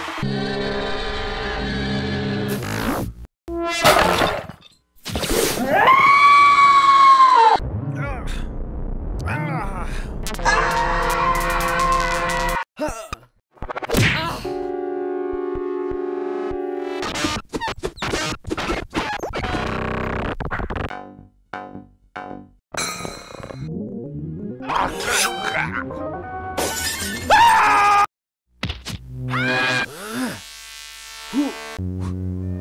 Ah! ah. ah. Whew.